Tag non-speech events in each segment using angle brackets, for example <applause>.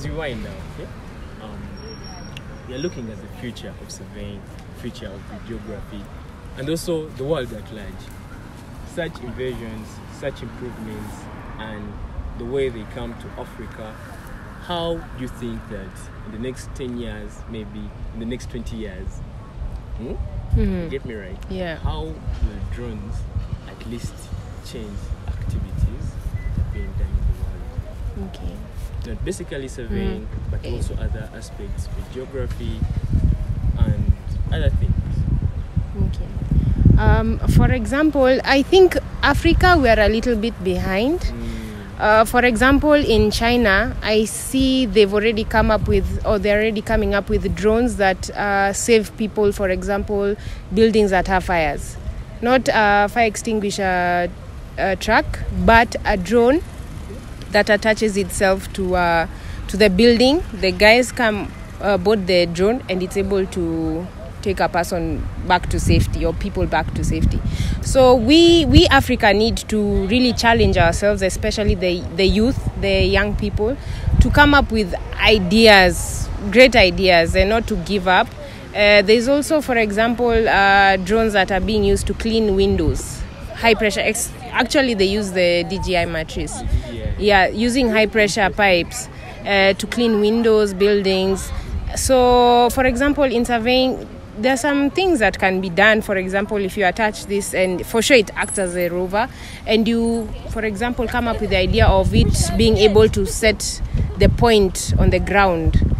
right now, okay, um, we are looking at the future of surveying, future of geography, and also the world at large. Such invasions, such improvements, and the way they come to Africa, how do you think that in the next 10 years, maybe in the next 20 years, hmm? Mhm. get me right, Yeah. how will drones at least change activities being done in the world? Okay. Not basically surveying, but Eh. also other aspects, with geography and other things. Okay. Um, for example, I think Africa we are a little bit behind. Uh, for example, in China, I see they've already come up with, or they're already coming up with drones that uh, save people. For example, buildings that have fires, not a fire extinguisher uh, truck, but a drone that attaches itself to uh, to the building. The guys come uh, board the drone, and it's able to take a person back to safety or people back to safety. So we we Africa need to really challenge ourselves, especially the the youth, the young people, to come up with ideas, great ideas, and not to give up. Uh, there's also, for example, uh, drones that are being used to clean windows, high pressure. Ex- actually, they use the DJI Matrice Yeah. yeah using high pressure pipes uh, to clean windows buildings so for example in surveying there are some things that can be done for example if you attach this and for sure it acts as a rover and you for example come up with the idea of it being able to set the point on the ground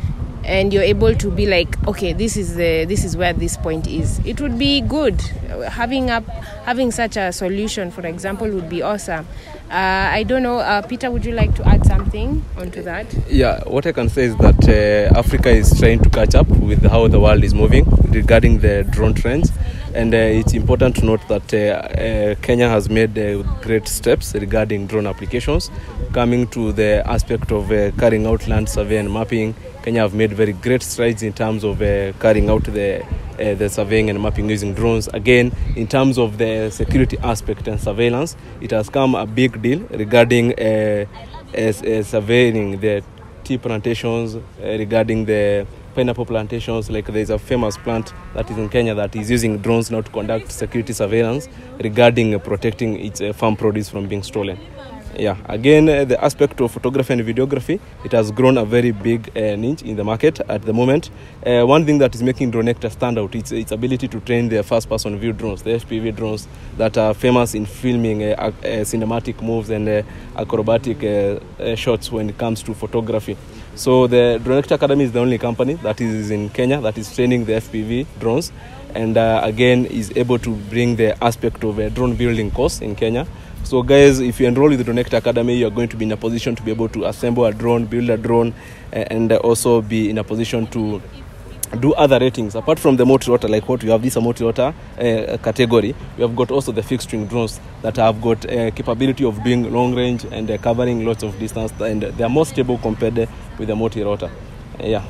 and you're able to be like okay this is the this is where this point is it would be good having up having such a solution for example would be awesome uh, i don't know uh, peter would you like to add something onto that Yeah, what I can say is that uh, Africa is trying to catch up with how the world is moving regarding the drone trends. And uh, it's important to note that uh, uh, Kenya has made great steps regarding drone applications. Coming to the aspect of carrying out land survey and mapping, Kenya have made very great strides in terms of uh, carrying out the uh, the surveying and mapping using drones. Again, in terms of the security aspect and surveillance, it has come a big deal regarding uh, as, as surveying the tea plantations, uh, regarding the pineapple plantations. Like there's a famous plant that is in Kenya that is using drones now to conduct security surveillance regarding uh, protecting its uh, farm produce from being stolen. Yeah, again, uh, the aspect of photography and videography, it has grown a very big uh, niche in the market at the moment. Uh, one thing that is making Dronector stand out is its ability to train the first person view drones, the FPV drones that are famous in filming uh, uh, cinematic moves and uh, acrobatic shots when it comes to photography. So the Dronector Academy is the only company that is in Kenya that is training the FPV drones and again is able to bring the aspect of a drone building course in Kenya. So guys, if you enroll with the Dronector Academy, you're going to be in a position to be able to assemble a drone, build a drone, and also be in a position to do other ratings apart from the multi-rotor like what we have this multi-rotor uh, category we have got also the fixed wing drones that have got uh, capability of doing long range and uh, covering lots of distance and they are more stable compared with the multi-rotor yeah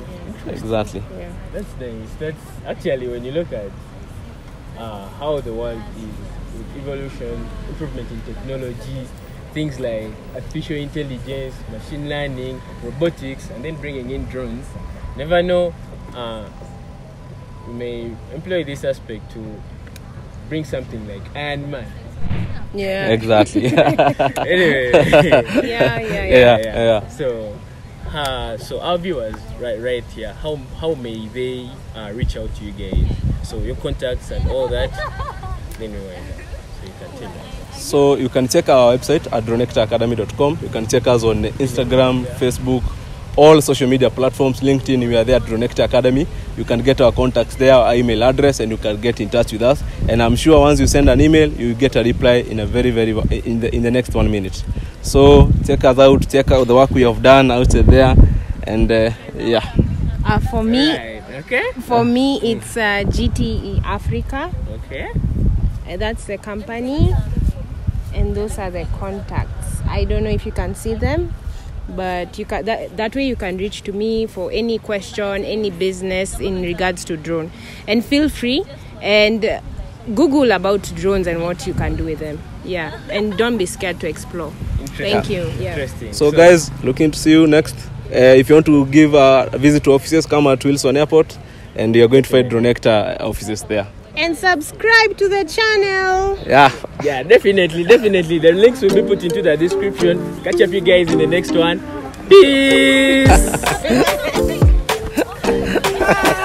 exactly yeah That's nice. That's actually when you look at uh, how the world is with evolution, improvement in technology, things like artificial intelligence, machine learning, robotics, and then bringing in drones. Never know. Uh, we may employ this aspect to bring something like Iron Man. yeah exactly <laughs> <laughs> anyway. yeah yeah yeah Yeah. yeah. So, uh, so our viewers, right, right here, how how may they uh, reach out to you guys? So your contacts and all that. Then we went. So you can tell us. So you can check our website at dronectoracademy.com. You can check us on Instagram, Facebook, all social media platforms. LinkedIn, we are there at Dronector Academy. You can get our contacts there, our email address, and you can get in touch with us. And I'm sure once you send an email, you will get a reply in a very, very in the in the next one minute. So check us out. Check out the work we have done out there, and uh, yeah. uh, for me Right. Okay. for me it's uh, gte africa Okay. Uh, that's the company and those are the contacts. I don't know if you can see them but you can that, that way you can reach to me for any question any business in regards to drone. And feel free and uh, google about drones and what you can do with them. Yeah and don't be scared to explore. Thank you. Yeah. Interesting. So guys, looking to see you next. Uh, if you want to give a visit to offices, come at Wilson Airport, and you're going to find Dronector offices there. And subscribe to the channel. Yeah. Yeah, definitely, definitely. The links will be put into the description. Catch up you guys in the next one. Peace. <laughs>